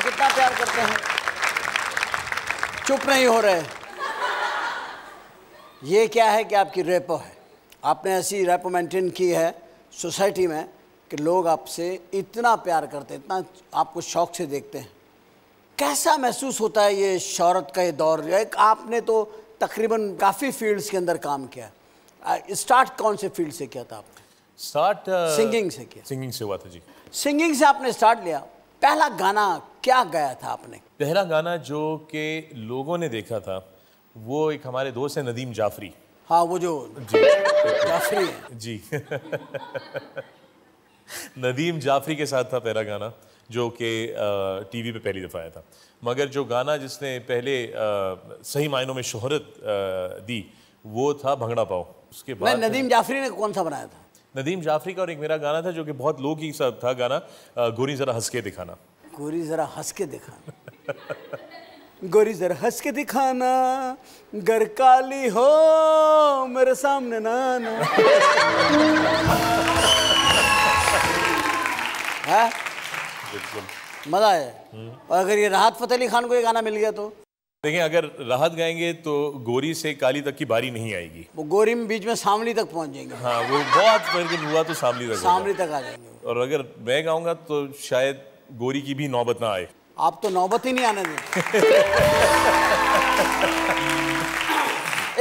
कितना प्यार करते हैं। चुप नहीं हो रहे। ये क्या है कि आपकी रेपो है? आपने ऐसी रेपो मेंटेन की है सोसाइटी में कि लोग आपसे इतना प्यार करते हैं इतना आपको शौक से देखते हैं। कैसा महसूस होता है ये शहरत का ये दौर? एक आपने तो तकरीबन काफ़ी फील्ड्स के अंदर काम किया स्टार्ट कौन से फ़ील्ड से किया था आपने? स्टार्ट सिंगिंग से किया। सिंगिंग से हुआ था जी। सिंगिंग से आपने स्टार्ट लिया। पहला गाना क्या गाया था आपने? पहला गाना जो कि लोगों ने देखा था वो एक हमारे दोस्त है नदीम जाफरी। हाँ वो जो जी। जाफरी है। जी। नदीम जाफरी के साथ था पहला गाना जो कि टीवी पे पहली दफ़ा आया था। मगर जो गाना जिसने पहले अ, सही मायनों में शोहरत अ, दी वो था भंगड़ा पाओ उसके बाद नदीम जाफरी ने कौन सा बनाया था? नदीम जाफरी का और एक मेरा गाना था जो कि बहुत लोग ही सब था गाना गोरी ज़रा हंस के दिखाना। गोरी जरा हंस के दिखाना। गोरी जरा हंस के दिखाना गर काली हो मेरे सामने नाना। है? मज़ा है और अगर ये राहत फतेह अली खान को ये गाना मिल गया तो? देखिए अगर राहत गाएँगे तो गोरी से काली तक की बारी नहीं आएगी। वो गोरी में बीच में सामली तक पहुँच जाएँगे। हाँ वो बहुत बिल्कुल हुआ तो सामली तक सामली तक आ जाएँगे। और अगर मैं गाऊँगा तो शायद गोरी की भी नौबत ना आए। आप तो नौबत ही नहीं आने दें।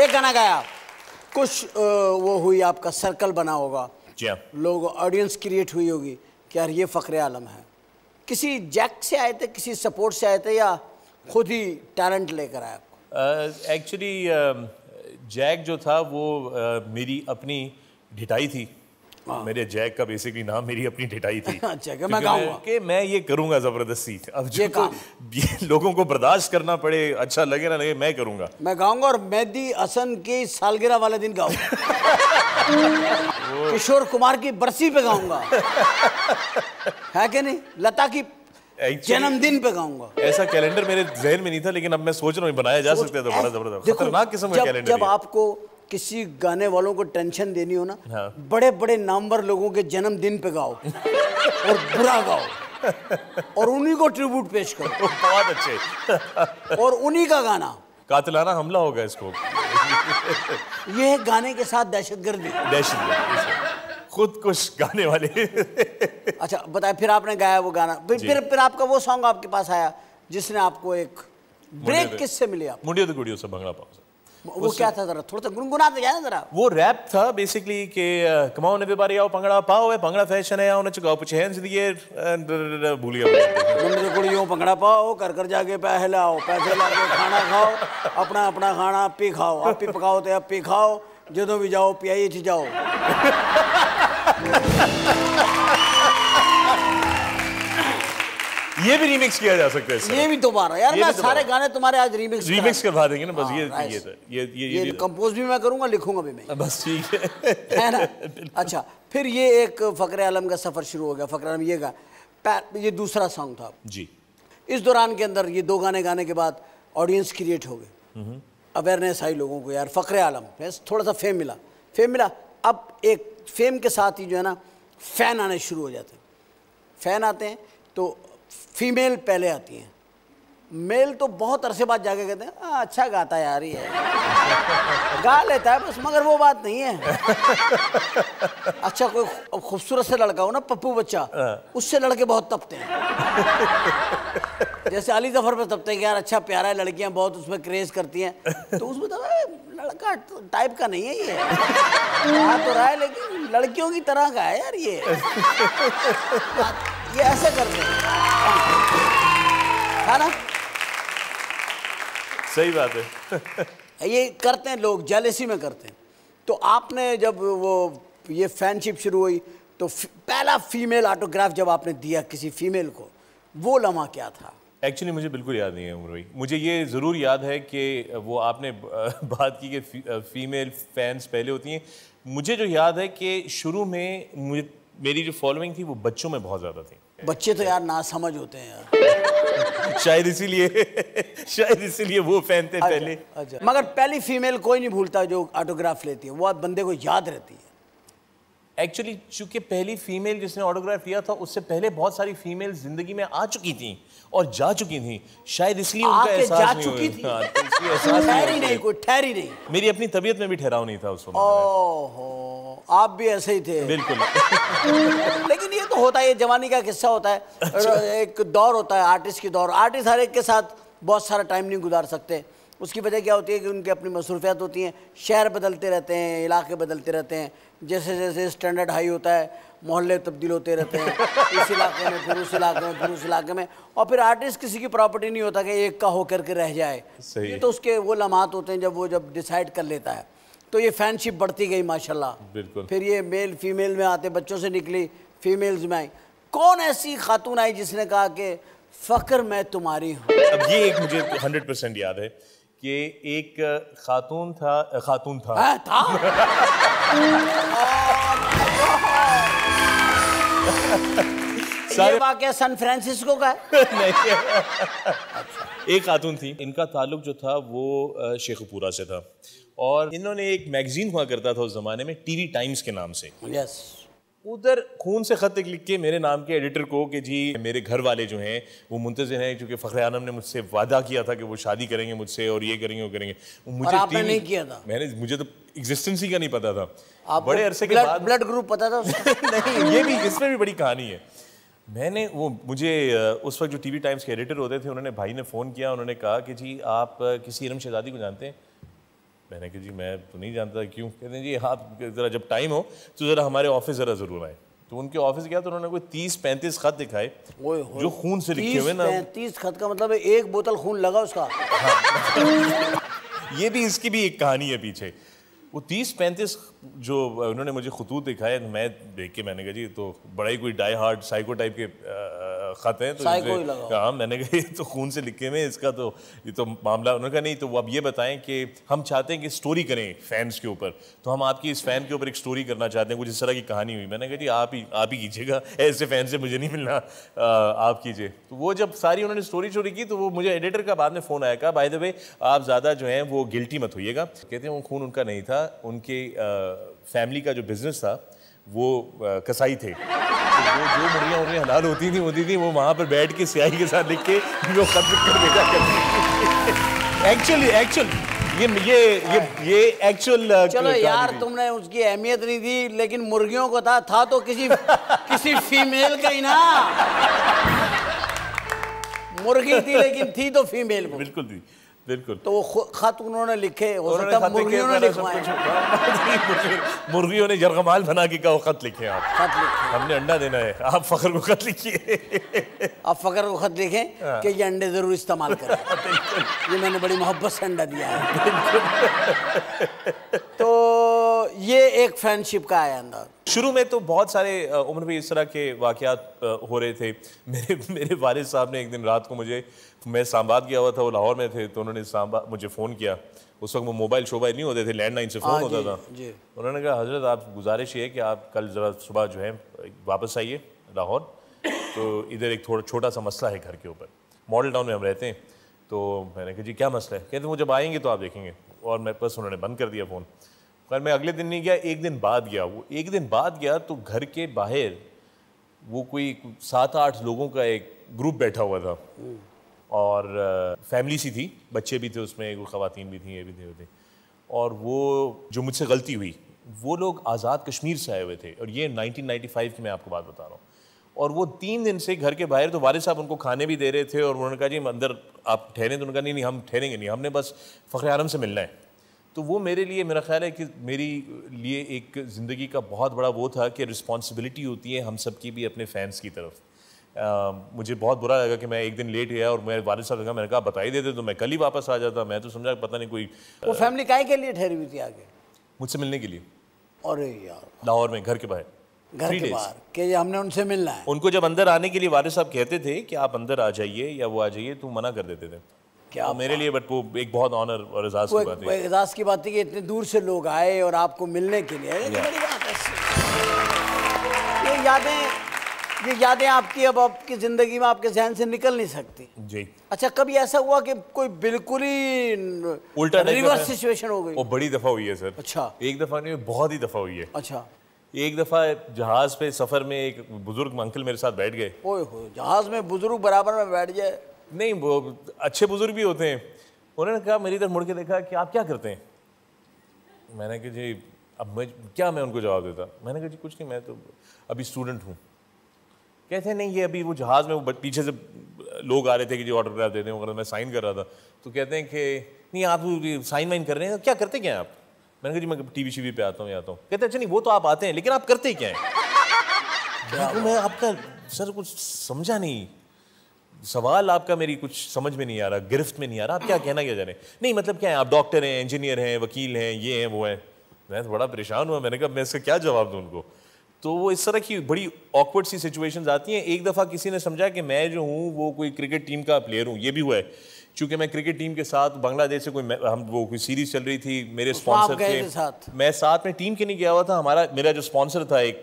एक गाना गाया। कुछ वो हुई आपका सर्कल बना होगा। जी हाँ। लोग ऑडियंस क्रिएट हुई होगी कि यार ये फ़ख्र आलम है। किसी जैक से आए थे किसी सपोर्ट से आए थे या खुद ही टैलेंट लेकर आए आपको। एक्चुअली जैक जो था वो uh, मेरी अपनी ढिटाई थी। मेरे जैक का बेसिकली नाम मेरी अपनी ढिटाई थी। अच्छा, कि मैं कि मैं ये करूँगा ज़बरदस्ती। अब जो ये तो ये लोगों को बर्दाश्त करना पड़े अच्छा लगे ना लगे मैं करूँगा। मैं गाऊँगा और मेहदी हसन की सालगिरह वाले दिन गाऊँगा। किशोर कुमार की बरसी पे गाऊँगा। है कि नहीं? लता की जन्मदिन पे गाऊँगा। ऐसा कैलेंडर मेरे जहन में नहीं था लेकिन अब मैं सोच रहा हूँ बनाया जा सकता है तो बड़ा ज़बरदस्त। खतरनाक किस्म का कैलेंडर जब आपको किसी गाने वालों को टेंशन देनी हो ना हाँ। बड़े बड़े नामवर लोगों के जन्मदिन पे गाओ और बुरा गाओ और उन्हीं को ट्रिब्यूट पेश करो। बहुत अच्छे। और उन्हीं का गाना। कातिलाना हमला होगा इसको। ये गाने के साथ दहशतगर्दी। दहशत खुद कुछ गाने वाले। अच्छा बताए फिर आपने गाया वो गाना। फिर फिर, फिर आपका वो सॉन्ग आपके पास आया जिसने आपको एक ब्रेक किससे मिली आप मुंडियो तो गुड़ियो से भंगड़ा पाओ वो क्या था जरा थोड़ा सा गुनगुनाते जाए ना जरा। वो रैप था बेसिकली कि कमाओ ने बारी आओ पंगड़ा पाओ है पंगड़ा फ़ैशन है नच गाओ पुछ हैंड्स दिए भूल गया कुड़ियों पंगड़ा पाओ कर कर जाके पहलाओ पैसे लाके खाना खाओ अपना अपना खाना आपी खाओ आपी पकाओ तो आपी खाओ। ਜਦੋਂ ਵੀ ਜਾਓ ਪਿਆਈ ਚ ਜਾਓ ये भी रिमिक्स किया जा सकता है इस ये भी दोबारा यार ये मैं भी दोबारा। सारे गाने तुम्हारे आज रिमिक्स रिमिक्स करवा देंगे ना बस ये हाँ, ये right. था ये ये ये ये कंपोज भी मैं करूंगा लिखूंगा भी मैं बस ठीक है है ना अच्छा फिर ये एक फकर आलम का सफर शुरू हो गया फकर आलम ये गा पै- ये दूसरा सॉन्ग था जी इस दौरान के अंदर ये दो गाने गाने के बाद ऑडियंस क्रिएट हो गए अवेयरनेस आई लोगों को यार फ़ख्र आलम। बस थोड़ा सा फेम मिला। फेम मिला अब एक फेम के साथ ही जो है ना फ़ैन आने शुरू हो जाते हैं। फ़ैन आते हैं तो फीमेल पहले आती हैं। मेल तो बहुत अरसे बाद जाके कहते हैं "आ, अच्छा गाता है यार ये। गा लेता है बस मगर वो बात नहीं है। अच्छा कोई खूबसूरत से लड़का हो ना पप्पू बच्चा उससे लड़के बहुत तपते हैं। जैसे अली ज़फ़र पे तपते हैं यार अच्छा प्यारा है लड़कियाँ बहुत उसमें क्रेज करती हैं। तो उसमें तो लड़का टाइप का नहीं है ये। आ तो रहा है लेकिन लड़कियों की तरह का है यार ये। ये ऐसे करते हैं। है ना? सही बात है। ये करते हैं लोग जेलेसी में करते हैं। तो आपने जब वो ये फैनशिप शुरू हुई तो पहला फीमेल ऑटोग्राफ जब आपने दिया किसी फीमेल को वो लम्हा क्या था? एक्चुअली मुझे बिल्कुल याद नहीं है उम्र भाई। मुझे ये ज़रूर याद है कि वो आपने बात की कि फीमेल फैंस पहले होती हैं। मुझे जो याद है कि शुरू में मुझे मेरी जो फॉलोइंग थी वो बच्चों में बहुत ज़्यादा थी। बच्चे तो यार ना समझ होते हैं यार। शायद इसीलिए शायद इसीलिए वो फ़ैन थे पहले। अच्छा। मगर पहली फीमेल कोई नहीं भूलता जो ऑटोग्राफ लेती है। वो बंदे को याद रहती है। एक्चुअली चूँकि पहली फीमेल जिसने ऑटोग्राफ लिया था उससे पहले बहुत सारी फीमेल ज़िंदगी में आ चुकी थी और जा चुकी थी। शायद इसलिए उनका एहसास जा नहीं चुकी थी। हाँ, तो एहसास नहीं ठहरी नहीं कोई ठहरी नहीं। मेरी अपनी तबीयत में भी ठहराव नहीं था उस वक्त। ओहो आप भी ऐसे ही थे। बिल्कुल। लेकिन ये तो होता है ये जवानी का किस्सा होता है। एक दौर होता है आर्टिस्ट की दौर। आर्टिस्ट हर एक के साथ बहुत सारा टाइम नहीं गुजार सकते। उसकी वजह क्या होती है कि उनकी अपनी मसरूफियात होती हैं शहर बदलते रहते हैं इलाके बदलते रहते हैं जैसे जैसे स्टैंडर्ड हाई होता है मोहल्ले तब्दील होते रहते हैं इस इलाके में फिर उस इलाके में फिर उस इलाके में और फिर आर्टिस्ट किसी की प्रॉपर्टी नहीं होता कि एक का होकर के रह जाए। सही ये तो उसके वो लम्हात होते हैं जब वो जब डिसाइड कर लेता है। तो ये फैनशिप बढ़ती गई माशाल्लाह। बिल्कुल। फिर ये मेल फीमेल में आते बच्चों से निकली फीमेल्स में आई। कौन ऐसी खातून आई जिसने कहा कि फ़क्र मैं तुम्हारी हूँ? अब ये एक मुझे हंड्रेड परसेंट याद है। कि एक खातून था खातून था। है, था। ये वाकया सन फ्रांसिस्को का है? नहीं। एक खातून थी। इनका ताल्लुक जो था वो शेखपुरा से था। और इन्होंने एक मैगजीन हुआ करता था उस जमाने में टीवी टाइम्स के नाम से। यस उधर खून से खत लिख के मेरे नाम के एडिटर को कि जी मेरे घर वाले जो हैं वो मुंतजर हैं क्योंकि फ़खर आलम ने मुझसे वादा किया था कि वो शादी करेंगे मुझसे और ये करेंगे वो करेंगे। मुझे आपने नहीं किया था? मैंने मुझे तो एग्जिस्टेंस ही का नहीं पता था। आपको बड़े अरसे के बाद ब्लड ग्रुप पता था नहीं ये भी इसमें भी बड़ी कहानी है। मैंने वो मुझे उस वक्त जो टीवी टाइम्स के एडिटर होते थे उन्होंने भाई ने फ़ोन किया उन्होंने कहा कि जी आप किसी इरम शहजादी को जानते हैं? मैंने कहा जी मैं तो नहीं जानता क्यों? कहते हैं जी आप ज़रा जब टाइम हो तो ज़रा हमारे ऑफ़िस ज़रा ज़रूर आए। तो उनके ऑफ़िस गया तो उन्होंने कोई तीस पैंतीस खत दिखाए जो खून से लिखे हुए ना। तीस खत का मतलब है एक बोतल खून लगा उसका। हाँ। ये भी इसकी भी एक कहानी है पीछे। वो तीस पैंतीस जो उन्होंने मुझे खतूत दिखाए मैं देख के मैंने कहा जी तो बड़ा ही कोई डाई हार्ड साइको टाइप के खत हैं तो ही मैंने कहा ये तो खून से लिखे हुए इसका तो ये तो मामला उन्होंने कहा नहीं तो अब ये बताएँ कि हम चाहते हैं कि स्टोरी करें फैंस के ऊपर तो हम आपकी इस फ़ैन के ऊपर एक स्टोरी करना चाहते हैं कुछ इस तरह की कहानी हुई। मैंने कहा जी आप ही आप ही कीजिएगा ऐसे फ़ैन से मुझे नहीं मिलना आप कीजिए। तो वो जब सारी उन्होंने स्टोरी चोरी की तो वो मुझे एडिटर का बाद में फ़ोन आया कहा बाय द वे आप ज़्यादा जो है वो गिल्टी मत होइएगा। कहते हैं वो खून उनका नहीं था उनके फैमिली का जो बिज़नेस था वो अ, कसाई थे। तो वो जो मुड़ियाँ उन्हें हलाल होती थी होती थी वो वहाँ पर बैठ के स्याही के साथ लिख के वो खत लिख कर भेजा करती एक्चुअली एक्चुअली ये ये ये ये एक्चुअल चलो यार तुमने उसकी अहमियत नहीं दी लेकिन मुर्गियों को था था तो किसी किसी फीमेल का ही ना। मुर्गी थी लेकिन थी तो फीमेल बिल्कुल थी। बिल्कुल। तो वो खत उन्होंने लिखे मुर्गियों ने मुर्गियों ने जरगमाल बना के कहा खत लिखे आप। खत लिखे हमने अंडा देना है आप फखर को खत लिखिए। आप फखर को खत लिखें हाँ। कि ये अंडे ज़रूर इस्तेमाल करें। ये मैंने बड़ी मोहब्बत से अंडा दिया है। तो ये एक फ्रेंडशिप का है अंदाज शुरू में तो बहुत सारे उम्र में इस तरह के वाकयात हो रहे थे। मेरे मेरे वालिद साहब ने एक दिन रात को मुझे मैं सांबाद गया हुआ था वो लाहौर में थे तो उन्होंने सांबा मुझे फ़ोन किया। उस वक्त वो मोबाइल शोबाइल नहीं होते थे लैंडलाइन से फ़ोन हाँ, होता था। उन्होंने कहा हज़रत आप गुजारिश ये है कि आप कल ज़रा सुबह जो है वापस आइए लाहौर। तो इधर एक थोड़ा छोटा सा मसला है घर के ऊपर। मॉडल टाउन में हम रहते हैं तो मैंने कहा जी क्या मसला है? कहते वो जब आएँगे तो आप देखेंगे। और मैं बस उन्होंने बंद कर दिया फ़ोन। पर मैं अगले दिन नहीं गया, एक दिन बाद गया वो। एक दिन बाद गया तो घर के बाहर वो कोई सात, आठ लोगों का एक ग्रुप बैठा हुआ था। और फैमिली सी थी, बच्चे भी थे उसमें कोई ख़वातीन भी थी, ये भी थे, वो थे। और वो जो मुझसे गलती हुई, वो लोग आज़ाद कश्मीर से आए हुए थे। और ये 1995 की मैं आपको बात बता रहा हूँ। और वो तीन दिन से घर के बाहर तो वारिस साहब उनको खाने भी दे रहे थे और उन्होंने कहा, जी अंदर आप ठहरें। तो उन्होंने कहा, नहीं नहीं, हम ठहरेंगे नहीं, हमने बस फ़ख्र आलम से मिलना है। तो वो मेरे लिए मेरा ख्याल है कि मेरी लिए एक ज़िंदगी का बहुत बड़ा वो था कि रिस्पॉन्सिबिलिटी होती है हम सब की भी अपने फैंस की तरफ़। अ, मुझे बहुत बुरा लगा कि मैं एक दिन लेट गया और मैं वारिस साहब कहा मैंने कहा बता ही देते तो मैं कल ही वापस आ जाता। मैं तो समझा पता नहीं कोई वो फैमिली काय के लिए ठहरी हुई थी आगे? मुझसे मिलने के लिए। अरे यार। लाहौर में घर के बाहर। घर के बाहर कि हमने उनसे मिलना है। उनको जब अंदर आने के लिए वारिस साहब कहते थे कि आप अंदर आ जाइए या वो आ जाइए तो मना कर देते थे। क्या तो मेरे लिए बट वो एक बहुत ऑनर और एजाज की बात है। एजाज की बात थी कि इतने दूर से लोग आए और आपको मिलने के लिए। ये बड़ी बात है। ये यादें ये यादें आपकी अब आपकी ज़िंदगी में आपके जहन से निकल नहीं सकती। जी। अच्छा कभी ऐसा हुआ कि कोई बिल्कुल ही उल्टा रिवर्स सिचुएशन हो गई? वो बड़ी दफ़ा हुई है सर। अच्छा। एक दफ़ा नहीं बहुत ही दफ़ा हुई है। अच्छा। एक दफ़ा जहाज़ पे सफ़र में एक बुज़ुर्ग अंकल मेरे साथ बैठ गए। ओए हो जहाज़ में बुज़ुर्ग बराबर में बैठ जाए नहीं वो अच्छे बुज़ुर्ग भी होते हैं। उन्होंने कहा मेरी तरफ़ मुड़ के देखा कि आप क्या करते हैं? मैंने कहा जी अब मैं क्या मैं उनको जवाब देता? मैंने कहा जी कुछ नहीं मैं तो अभी स्टूडेंट हूँ। कहते हैं नहीं ये अभी वो जहाज़ में वो पीछे से लोग आ रहे थे कि जी ऑटोग्राफ देते हैं वगैरह मैं साइन कर रहा था। तो कहते हैं कि नहीं आप साइन वाइन कर रहे हैं क्या करते क्या हैं आप? मैंने कहा जी मैं टीवी शीवी पे आता हूँ आता हूँ। कहते हैं अच्छा नहीं वो तो आप आते हैं लेकिन आप करते क्या हैं? मैं आपका सर कुछ समझा नहीं। सवाल आपका मेरी कुछ समझ में नहीं आ रहा, गिरफ्त में नहीं आ रहा, आप क्या कहना क्या जा रहे हैं? नहीं मतलब क्या है, आप डॉक्टर हैं, इंजीनियर हैं, वकील हैं, ये हैं, वो हैं। मैं तो बड़ा परेशान हुआ, मैंने कहा, मैं इसका क्या जवाब दूँ उनको? तो वो इस तरह की बड़ी ऑकवर्ड सी सिचुएशंस आती हैं। एक दफ़ा किसी ने समझा कि मैं जो हूँ, वो कोई क्रिकेट टीम का प्लेयर हूँ, ये भी हुआ है। चूँकि मैं क्रिकेट टीम के साथ बांग्लादेश से कोई हम वो कोई सीरीज़ चल रही थी मेरे स्पॉन्सर थे। थे साथ? मैं साथ में टीम के नहीं गया हुआ था। हमारा मेरा जो स्पॉन्सर था एक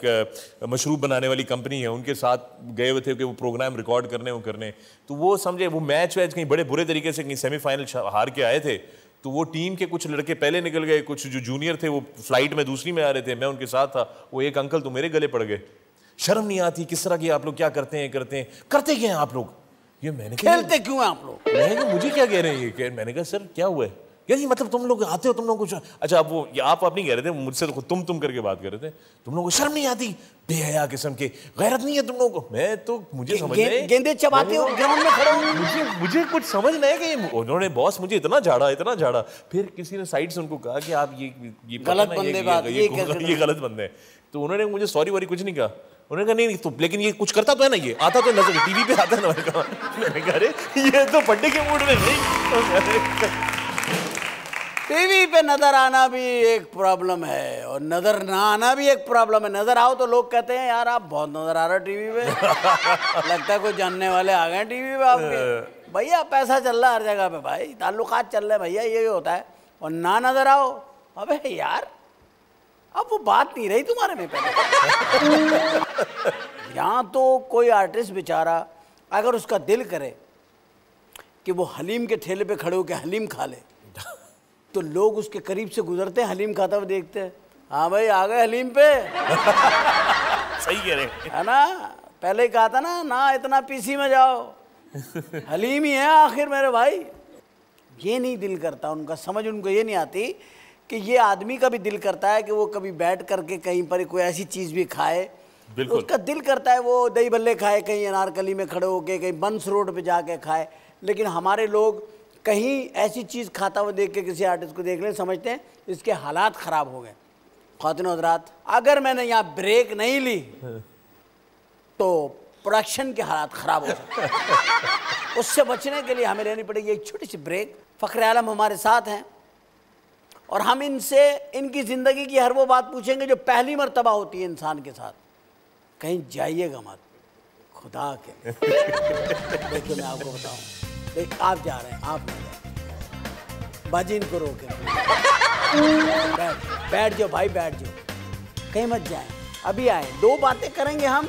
मशरूब बनाने वाली कंपनी है उनके साथ गए हुए थे कि वो प्रोग्राम रिकॉर्ड करने वो करने। तो वो समझे वो मैच वैच कहीं बड़े बुरे तरीके से कहीं सेमीफाइनल हार के आए थे। तो वो टीम के कुछ लड़के पहले निकल गए कुछ जो जूनियर थे वो फ़्लाइट में दूसरी में आ रहे थे। मैं उनके साथ था वो एक अंकल तो मेरे गले पड़ गए। शर्म नहीं आती किस तरह की आप लोग क्या करते हैं करते हैं? करते क्या हैं आप लोग? ये मैंने खेलते क्यों हैं आप लोग? मैंने कहा मुझे क्या कह रहे हैं ये? कह मैंने कहा सर क्या हुआ है? यार ये मतलब तुम लोग आते हो तुम लोग कुछ अच्छा आप वो आप आप नहीं कह रहे थे मुझसे तो तुम तुम करके बात कर रहे थे। तुम लोगों को शर्म नहीं आती? बेहया किस्म के गैरत नहीं है तुम लोगों को? मैं तो मुझे समझ नहीं गेंदे चबाते हो ग्राउंड में खड़े हो। मुझे मुझे कुछ समझ नहीं है कि उन्होंने बॉस मुझे इतना झाड़ा इतना झाड़ा। फिर किसी ने साइड से उनको कहा कि आप ये ये गलत बंदे ये- गलत बंदे हैं। तो उन्होंने मुझे सॉरी वॉरी कुछ नहीं कहा। उन्होंने कहा नहीं नहीं, तो लेकिन ये कुछ करता तो है ना ये? आता तो नज़र टीवी पे आता है ना? मैंने कहा मैंने कहा अरे ये तो पढ़ने के मूड में नहीं। तो टीवी पे नज़र आना भी एक प्रॉब्लम है और नज़र ना आना भी एक प्रॉब्लम है। नज़र आओ तो लोग कहते हैं यार आप बहुत नज़र आ रहे हो टीवी पे। लगता है कोई जानने वाले आ गए टीवी पे आपके। भैया पैसा चल रहा है हर जगह पे भाई ताल्लुकात चल रहे हैं भैया ये होता है। और ना नज़र आओ। अबे यार अब वो बात नहीं रही तुम्हारे में पहले यहाँ तो कोई आर्टिस्ट बेचारा अगर उसका दिल करे कि वो हलीम के ठेले पे खड़े होकर हलीम खा ले तो लोग उसके करीब से गुजरते हैं हलीम खाता हुआ देखते हैं। हाँ भाई आ गए हलीम पे। सही कह रहे है। ना? पहले ही कहा था ना ना इतना पीसी में जाओ। हलीम ही है आखिर मेरे भाई। ये नहीं दिल करता उनका समझ उनको ये नहीं आती कि ये आदमी का भी दिल करता है कि वो कभी बैठ करके कहीं पर कोई ऐसी चीज़ भी खाए उसका दिल करता है, वो दही भल्ले खाए, कहीं अनारकली में खड़े होके, कहीं बंस रोड पे जाके खाए। लेकिन हमारे लोग कहीं ऐसी चीज़ खाता हुआ देख के किसी आर्टिस्ट को देख ले, समझते हैं, इसके हालात ख़राब हो गए। खातिन हजरात, अगर मैंने यहाँ ब्रेक नहीं ली तो प्रोडक्शन के हालात ख़राब हो सकते उससे बचने के लिए हमें लेनी पड़ेगी एक छोटी सी ब्रेक फ़ख्र आलम हमारे साथ हैं, और हम इनसे, इनकी ज़िंदगी की हर वो बात पूछेंगे जो पहली मरतबा होती है इंसान के साथ। कहीं जाइएगा मत। खुदा के देखिए, मैं आपको बताऊँ। देख, आप जा रहे हैं, आप बाजी इनको रोके। बैठ बैठ जाओ भाई, बैठ जाओ। कहीं मत जाए। अभी आए। दो बातें करेंगे हम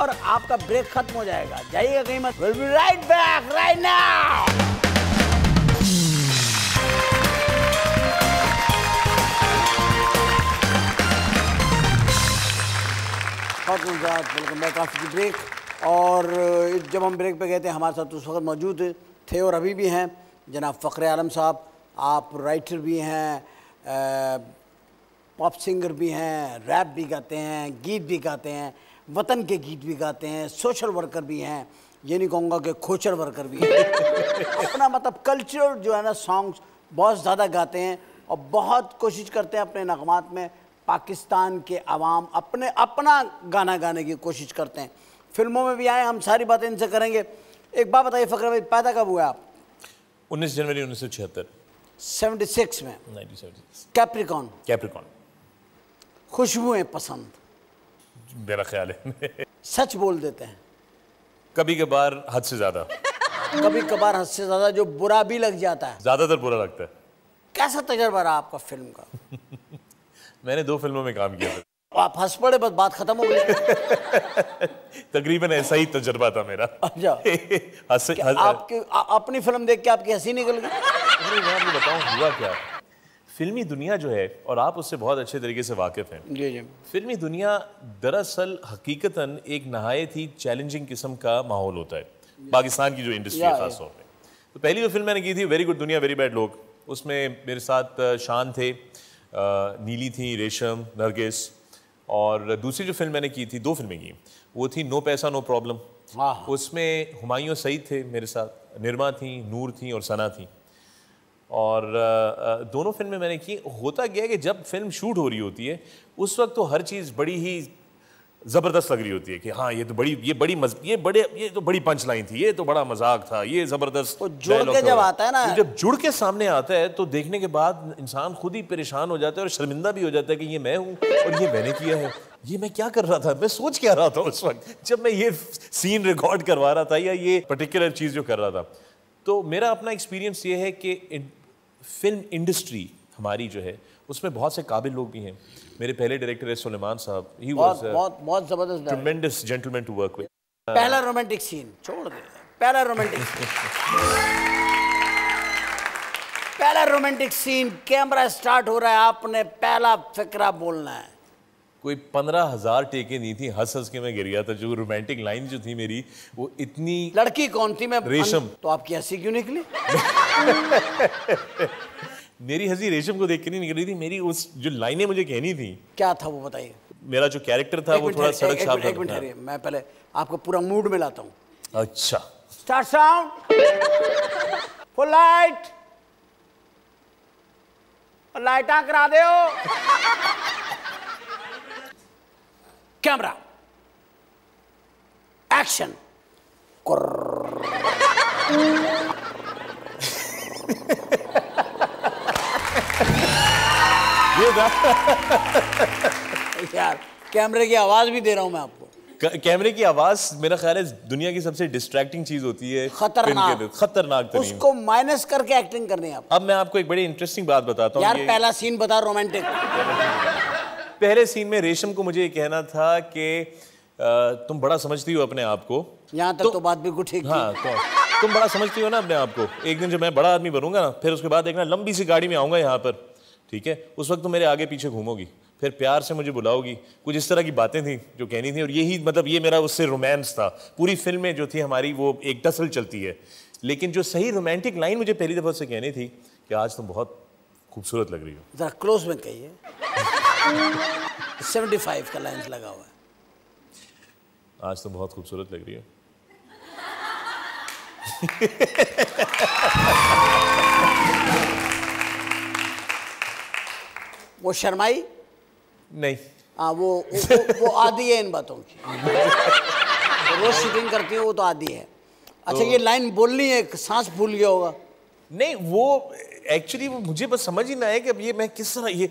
और आपका ब्रेक खत्म हो जाएगा। जाइएगा कहीं मत। Will be right back right now welcome back after break. और जब हम ब्रेक पे गए थे, हमारे साथ उस वक्त मौजूद थे और अभी भी हैं। जनाब फ़ख्र आलम साहब, आप राइटर भी हैं पॉप सिंगर भी हैं रैप भी गाते हैं, गीत भी गाते हैं, वतन के गीत भी गाते हैं सोशल वर्कर भी हैं, ये नहीं कहूँगा कि खोचर वर्कर भी हैं। अपना मतलब कल्चरल जो है ना सॉन्ग्स बहुत ज़्यादा गाते हैं और बहुत कोशिश करते हैं अपने नगमात में पाकिस्तान के अवाम अपने अपना गाना गाने की कोशिश करते हैं। फ़िल्मों में भी आए हम सारी बातें इनसे करेंगे। एक बात बताइए फ़कर भाई पैदा कब हुआ आप? 19 जनवरी उन्नीस सौ छिहत्तर। 76 में। Nineteen seventy Capricorn. कैप्रिकॉन। खुशबुएँ पसंद? मेरा ख्याल है। सच बोल देते हैं। कभी कभार हद से ज़्यादा। कभी कभार हद से ज़्यादा जो बुरा भी लग जाता है। ज़्यादातर बुरा लगता है। कैसा तजर्बा रहा आपका फ़िल्म का? मैंने दो फ़िल्मों में काम किया आप हंस पड़े बस बात खत्म हो गई। तकरीबन ऐसा ही तजर्बा था मेरा। अच्छा। हंस आपकी अपनी फ़िल्म देख के आपकी हँसी निकल गई? मैं आपको बताऊँ हुआ क्या? फिल्मी दुनिया जो है और आप उससे बहुत अच्छे तरीके से वाकिफ हैं। जी जी। फिल्मी दुनिया दरअसल हकीकतन एक नहायत ही चैलेंजिंग किस्म का माहौल होता है पाकिस्तान की जो इंडस्ट्री है या, खास तौर पे। तो पहली जो फ़िल्म मैंने की थी वेरी गुड दुनिया वेरी बैड लोग उसमें मेरे साथ शान थे। नीली थी रेशम नरगिस। और दूसरी जो फ़िल्म मैंने की थी दो फ़िल्में की वो थी नो पैसा नो प्रॉब्लम। उसमें हुमायूं सईद थे मेरे साथ निर्मा थी नूर थी और सना थी। और दोनों फ़िल्में मैंने की। होता गया कि जब फ़िल्म शूट हो रही होती है उस वक्त तो हर चीज़ बड़ी ही ज़बरदस्त लग रही होती है कि हाँ ये तो बड़ी ये बड़ी मज ये बड़े ये तो बड़ी पंच लाइन थी ये तो बड़ा मज़ाक था ये ज़बरदस्त वो जुड़ के जब आता है ना- ये जब जुड़ के सामने आता है तो देखने के बाद इंसान खुद ही परेशान हो जाता है और शर्मिंदा भी हो जाता है कि ये मैं हूँ और ये मैंने किया है। ये मैं क्या कर रहा था? मैं सोच क्या रहा था उस वक्त? जब मैं ये सीन रिकॉर्ड करवा रहा था या ये पर्टिकुलर चीज़ जो कर रहा था। तो मेरा अपना एक्सपीरियंस ये है कि फ़िल्म इंडस्ट्री हमारी जो है उसमें बहुत से काबिल लोग भी हैं। मेरे पहले डायरेक्टर है सुलेमान साहब। ही वाज बहुत बहुत ज़बरदस्त tremendous gentleman to work with पहला रोमांटिक सीन छोड़ दे। पहला रोमांटिक पहला रोमांटिक सीन कैमरा स्टार्ट हो रहा है आपने पहला फिक्रा बोलना है। कोई पंद्रह हज़ार टेके दी थी हंस हंस के मैं गिर गया था। जो रोमांटिक लाइन जो थी मेरी वो इतनी लड़की कौन थी? मैं रेशम। तो आपकी हँसी क्यों निकली? मेरी हँसी रेशम को देख के नहीं निकल रही थी मेरी उस जो लाइनें मुझे कहनी थी। क्या था वो बताइए। मेरा जो कैरेक्टर था वो थोड़ा सड़क मिनट- एक मिनट मैं पहले आपको पूरा मूड में लाता हूँ। अच्छा। स्टार्ट साउंड फुल लाइट लाइटा करा दो कैमरा एक्शन यार कैमरे की आवाज़ भी दे रहा हूँ मैं आपको। कैमरे की आवाज़ मेरा ख्याल है दुनिया की सबसे डिस्ट्रैक्टिंग चीज़ होती है खतरनाक। खतरनाक उसको माइनस करके एक्टिंग करनी है आप। अब मैं आपको एक बड़ी इंटरेस्टिंग बात बताता हूँ। यार पहला सीन बता रोमांटिक पहले सीन में रेशम को मुझे ये कहना था कि तुम बड़ा समझती हो अपने आप को। यहाँ तक तो, बात बिल्कुल ठीक हाँ तो तुम बड़ा समझती हो ना अपने आप को। एक दिन जब मैं बड़ा आदमी बनूँगा ना फिर उसके बाद एक ना लंबी सी गाड़ी में आऊँगा यहाँ पर। ठीक है? उस वक्त तो मेरे आगे पीछे घूमोगी फिर प्यार से मुझे बुलाओगी। कुछ इस तरह की बातें थी जो कहनी थी और यही मतलब ये मेरा उससे रोमांस था। पूरी फ़िल्में जो थी हमारी वो एक टसल चलती है। लेकिन जो सही रोमांटिक लाइन मुझे पहली दफ़ा से कहनी थी कि आज तुम बहुत खूबसूरत लग रही हो। जरा क्लोज में कहिए। 75 का लाइन लगा हुआ है। आज तुम बहुत खूबसूरत लग रही हो। वो शर्माई? नहीं। हाँ वो वो, वो, वो आदि है इन बातों की। तो रोज शूटिंग करती है वो तो आदि है। अच्छा ये लाइन बोलनी है सांस भूल गया होगा। नहीं वो एक्चुअली वो मुझे बस समझ ही ना आया कि अब ये मैं किस तरह ये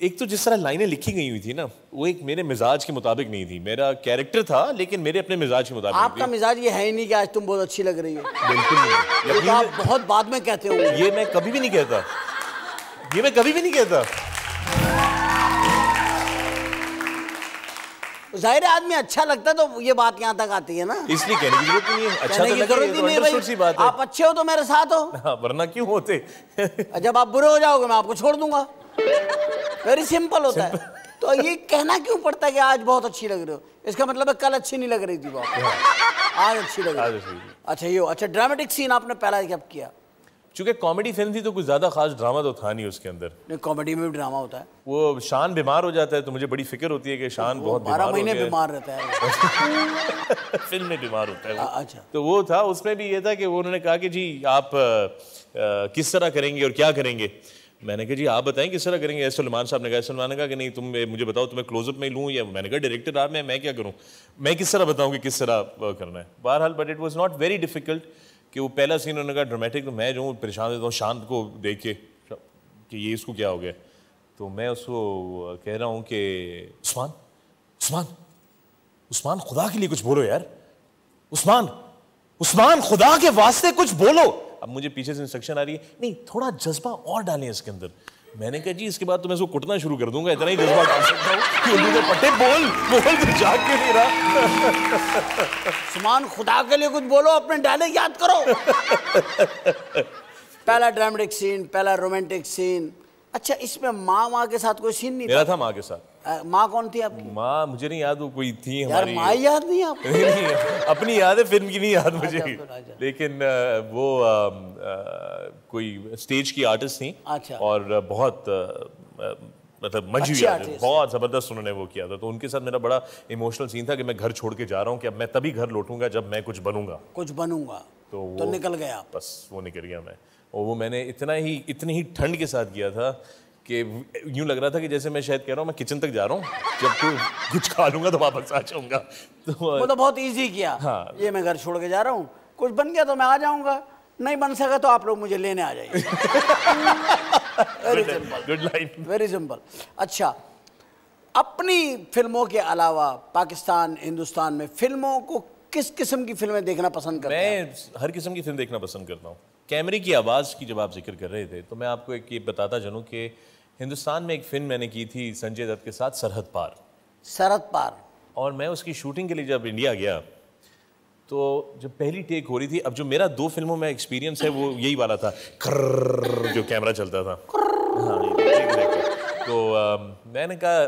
एक तो जिस तरह लाइनें लिखी गई हुई थी ना वो एक मेरे मिजाज के मुताबिक नहीं थी। मेरा कैरेक्टर था लेकिन मेरे अपने मिजाज के मुताबिक आपका मिजाज ये है ही नहीं कि आज तुम बहुत अच्छी लग रही हो। बिल्कुल नहीं। ये तो आप बहुत बाद में कहते हो ये मैं कभी भी नहीं कहता। ये मैं कभी भी नहीं कहता। ज़ाहिर है आदमी अच्छा लगता है तो ये बात यहाँ तक आती है ना। इसलिए कहने की ज़रूरत नहीं है अच्छा तो ये तो सी है बात है। आप अच्छे हो तो मेरे साथ हो। हाँ, वरना क्यों होते? जब आप बुरे हो जाओगे मैं आपको छोड़ दूँगा। वेरी सिंपल होता है। तो ये कहना क्यों पड़ता है कि आज बहुत अच्छी लग रही हो? इसका मतलब है कल अच्छी नहीं लग रही थी वो आपको। आज अच्छी लग रही अच्छी। अच्छा ये अच्छा ड्रामेटिक सीन आपने पहला कब किया? चूँकि कॉमेडी फ़िल्म थी तो कुछ ज़्यादा खास ड्रामा तो था नहीं उसके अंदर। नहीं कॉमेडी में भी ड्रामा होता है। वो शान बीमार हो जाता है तो मुझे बड़ी फ़िक्र होती है कि शान तो बहुत बीमार बारह महीने बीमार रहता है फ़िल्म में बीमार होता है वो। अच्छा। तो वो था उसमें भी ये था कि वो उन्होंने कहा कि जी आप किस तरह करेंगे और क्या करेंगे? मैंने कहा जी आप बताएँ किस तरह करेंगे? ऐसे सलमान साहब ने कहा सलमान ने कहा कि नहीं तुम मुझे बताओ तुम्हें क्लोजअप में लूँ या मैंने कहा डायरेक्टर आप मैं मैं क्या करूँ? मैं किस तरह बताऊँ कि किस तरह करना है? बहरहाल but it was not very difficult कि वो पहला सीन उन्होंने कहा ड्रामेटिक तो मैं जो हूँ, परेशान रहता हूँ, शांत को देख, के कि ये इसको क्या हो गया? तो मैं उसको कह रहा हूँ कि, उस्मान उस्मान उस्मान, खुदा के लिए कुछ बोलो यार। उस्मान उस्मान, खुदा के वास्ते कुछ बोलो। अब मुझे पीछे से इंस्ट्रक्शन आ रही है, नहीं, थोड़ा जज्बा और डालें इसके अंदर। मैंने कहा जी इसके बाद तो मैं इसको कुटना शुरू कर दूँगा इतना ही जज्बा डाल सकता हूँ। कि उल्लू के पट्टे बोल बोल तो जाग के नहीं रहा? सुमान खुदा के लिए कुछ बोलो अपने डायलॉग याद करो। पहला ड्रामेटिक सीन पहला रोमांटिक सीन। अच्छा इसमें माँ माँ के साथ कोई सीन नहीं था? मेरा था माँ के साथ। माँ कौन थी आपकी? माँ मुझे नहीं याद वो कोई थी यार माँ याद नहीं आपको? नहीं, नहीं, अपनी याद है फ़िल्म की नहीं याद मुझे। फिर अच्छा। लेकिन वो अ, अ, कोई स्टेज की आर्टिस्ट थी। अच्छा। और बहुत मतलब मजी अच्छी हुई बहुत ज़बरदस्त उन्होंने वो किया था। तो उनके साथ मेरा बड़ा इमोशनल सीन था कि मैं घर छोड़ के जा रहा हूँ कि अब मैं तभी घर लौटूँगा जब मैं कुछ बनूँगा। कुछ बनूँगा। तो तो निकल गया बस वो निकल गया मैं। और वो मैंने इतना ही इतनी ही ठंड के साथ किया था कि यूँ लग रहा था कि जैसे मैं शायद कह रहा हूँ मैं किचन तक जा रहा हूँ। जब तो कुछ खा लूँगा तो वापस आ जाऊँगा। तो वो तो बहुत इजी किया। हाँ। ये मैं घर छोड़ के जा रहा हूँ। कुछ बन गया तो मैं आ जाऊँगा। नहीं बन सका तो आप लोग मुझे लेने आ जाइए। Very simple good line very simple अच्छा अपनी फ़िल्मों के अलावा पाकिस्तान हिंदुस्तान में फ़िल्मों को किस किस्म की फ़िल्में देखना पसंद करते हैं मैं हर किस्म की फ़िल्म देखना पसंद करता हूँ। कैमरे की आवाज़ की जब आप ज़िक्र कर रहे थे तो मैं आपको एक ये बताता चलूँ कि हिंदुस्तान में एक फ़िल्म मैंने की थी संजय दत्त के साथ सरहद पार। सरहद पार। और मैं उसकी शूटिंग के लिए जब इंडिया गया तो जब पहली टेक हो रही थी अब जो मेरा दो फ़िल्मों में एक्सपीरियंस है वो यही वाला था। जो कैमरा चलता था। हाँ तो मैंने कहा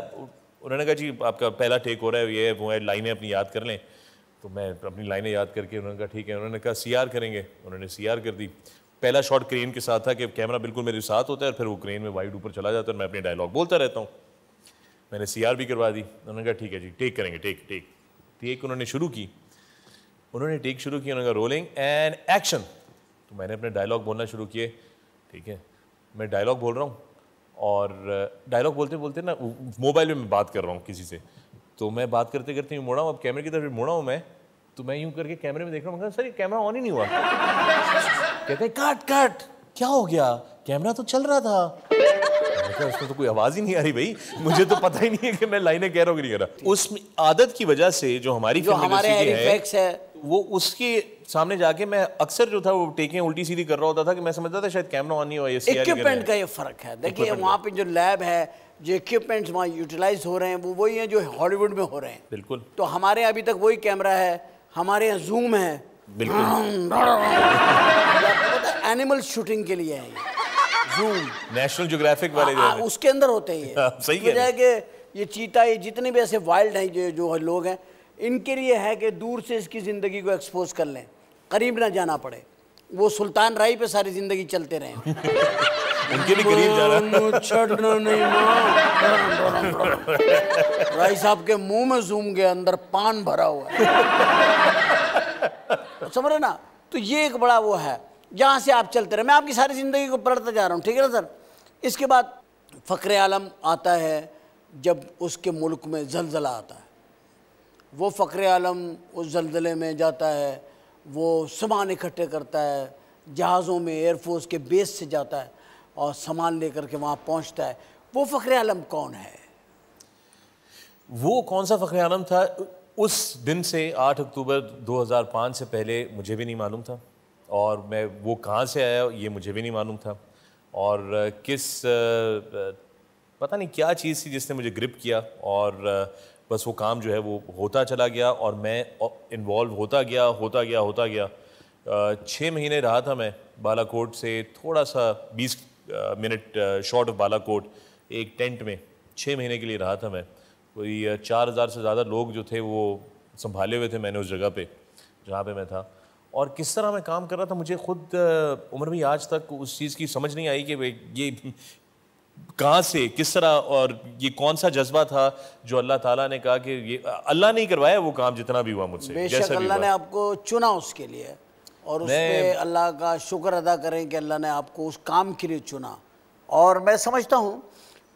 उन्होंने कहा जी आपका पहला टेक हो रहा है ये वो है लाइनें अपनी याद कर लें। तो मैं अपनी लाइनें याद करके उन्होंने कहा ठीक है। उन्होंने कहा सीआर करेंगे। उन्होंने सीआर कर दी। पहला शॉट क्रेन के साथ था कि कैमरा बिल्कुल मेरे साथ होता है और फिर वो क्रेन में वाइड ऊपर चला जाता है और मैं अपने डायलॉग बोलता रहता हूँ। मैंने सी आर भी करवा दी। उन्होंने कहा, ठीक है जी टेक करेंगे टेक टेक टेक उन्होंने शुरू की। उन्होंने टेक शुरू की, उन्होंने कहा रोलिंग एंड एक्शन तो मैंने अपने डायलॉग बोलना शुरू किए। ठीक है, मैं डायलॉग बोल रहा हूँ और डायलॉग बोलते बोलते ना मोबाइल में मैं बात कर रहा हूँ किसी से। तो मैं बात करते करते मुड़ा हूँ, अब कैमरे की तरफ़ मुड़ा हूँ मैं। तो मैं यूँ करके कैमरे में देख रहा हूँ सर ये कैमरा ऑन ही नहीं हुआ। कहते हैं कट कट क्या हो गया? कैमरा तो चल रहा था। उसमें तो कोई आवाज़ ही नहीं आ रही भाई मुझे तो पता ही नहीं है कि मैं लाइनें कह रहा हूँ नहीं कह रहा। उस आदत की वजह से जो हमारी जो हमारे है है। वो उसके सामने जाके मैं अक्सर जो था वो टेकें उल्टी सीधी कर रहा होता था कि मैं समझता था शायद कैमरा ऑन नहीं हुआ ही। इक्विपमेंट का ये फ़र्क है। देखिए वहाँ पे जो लैब है जो इक्विपमेंट्स वहाँ यूटिलाइज हो रहे हैं वो वही हैं जो हॉलीवुड में हो रहे हैं। बिल्कुल। तो हमारे अभी तक वही कैमरा है हमारे यहाँ जूम है। बिल्कुल। एनिमल शूटिंग के लिए है जूम नेशनल ज्योग्राफिक वाले जो हाँ, है। उसके अंदर होते हैं हाँ, ये सही है। कि ये चीता ये जितने भी ऐसे वाइल्ड हैं जो जो लोग हैं इनके लिए है कि दूर से इसकी ज़िंदगी को एक्सपोज कर लें। करीब ना जाना पड़े। वो सुल्तान राई पे सारी ज़िंदगी चलते रहें। उनके भी करीब जाना मानो छड़ना नहीं राई साहब के मुँह में जूम गया, अंदर पान भरा हुआ है। समझ रहे ना? तो ये एक बड़ा वो है, जहाँ से आप चलते रहे। मैं आपकी सारी ज़िंदगी को पढ़ता जा रहा हूँ, ठीक है ना सर? इसके बाद फ़क्र आलम आता है, जब उसके मुल्क में जलजला आता है। वो फ़क्र आलम उस जलजले में जाता है, वो सामान इकट्ठे करता है, जहाज़ों में, एयरफोर्स के बेस से जाता है। और सामान लेकर के वहाँ पहुँचता है। वो फ़क्र आलम कौन है? वो कौन सा फख्र आलम था? उस दिन से 8 अक्टूबर 2005 से पहले मुझे भी नहीं मालूम था। और मैं वो कहाँ से आया, ये मुझे भी नहीं मालूम था। और किस पता नहीं क्या चीज़ थी जिसने मुझे ग्रिप किया। और बस वो काम जो है वो होता चला गया। और मैं इन्वॉल्व होता गया होता गया होता गया। छः महीने रहा था मैं बालाकोट से। थोड़ा सा बीस मिनट शॉर्ट ऑफ़ बालाकोट एक टेंट में छः महीने के लिए रहा था मैं। कोई चार हज़ार से ज़्यादा लोग जो थे वो संभाले हुए थे मैंने उस जगह पे जहाँ पे मैं था। और किस तरह मैं काम कर रहा था मुझे खुद उम्र भी आज तक उस चीज़ की समझ नहीं आई कि भाई ये कहाँ से किस तरह और ये कौन सा जज्बा था जो अल्लाह ताला ने कहा कि ये अल्लाह नहीं करवाया वो काम जितना भी हुआ मुझसे जैसा अल्लाह ने आपको चुना उसके लिए। और उस मैं- पे अल्लाह का शुक्र अदा करें कि अल्लाह ने आपको उस काम के लिए चुना। और मैं समझता हूँ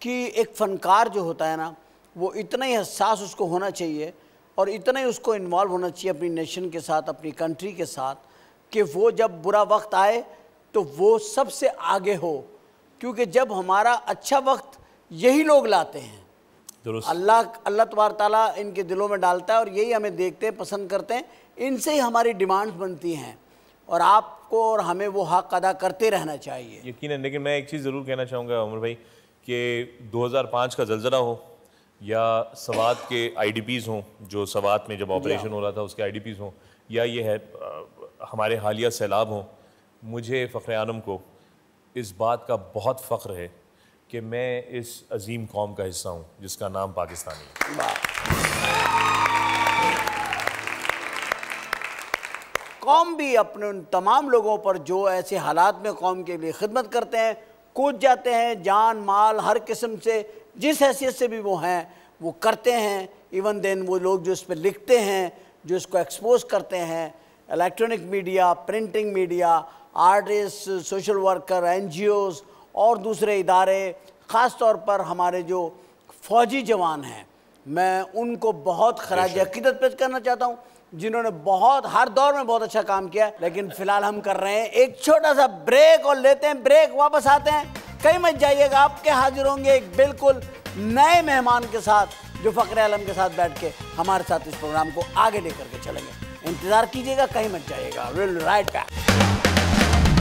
कि एक फ़नकार जो होता है ना वो इतना ही हसास उसको होना चाहिए और इतना ही उसको इन्वॉल्व होना चाहिए अपनी नेशन के साथ अपनी कंट्री के साथ कि वो जब बुरा वक्त आए तो वो सबसे आगे हो। क्योंकि जब हमारा अच्छा वक्त यही लोग लाते हैं। अल्लाह अल्लाह तबार ताला इनके दिलों में डालता है और यही हमें देखते हैं पसंद करते हैं। इनसे ही हमारी डिमांड्स बनती हैं। और आपको और हमें वो हक अदा करते रहना चाहिए। यकीन है लेकिन मैं एक चीज़ ज़रूर कहना चाहूँगा उमर भाई कि 2005 का जलजला हो या सवात के आईडीपीज़ हों जो सवात में जब ऑपरेशन हो रहा था उसके आईडीपीज़ हों या ये है हमारे हालिया सैलाब हों मुझे फ़ख्र आलम को इस बात का बहुत फ़ख्र है कि मैं इस अजीम कौम का हिस्सा हूँ जिसका नाम पाकिस्तानी है। कौम भी अपने उन तमाम लोगों पर जो ऐसे हालात में कौम के लिए खिदमत करते हैं कूद जाते हैं जान माल हर किस्म से जिस हैसियत से भी वो हैं वो करते हैं। इवन देन वो लोग जो इस पर लिखते हैं जो इसको एक्सपोज करते हैं electronic media printing media artist social worker N और दूसरे इदारे ख़ास तौर पर हमारे जो फ़ौजी जवान हैं मैं उनको बहुत खराज अकीदत पेश करना चाहता हूँ। जिन्होंने बहुत, हर दौर में बहुत अच्छा काम किया, लेकिन फ़िलहाल हम कर रहे हैं एक छोटा सा ब्रेक और लेते हैं ब्रेक वापस आते हैं। कहीं मत जाइएगा, आपके हाजिर होंगे एक बिल्कुल नए मेहमान के साथ, जो फ़कर आलम के साथ बैठ के हमारे साथ इस प्रोग्राम को आगे लेकर के चलेंगे। इंतज़ार कीजिएगा, कहीं मत जाइएगा। Will write back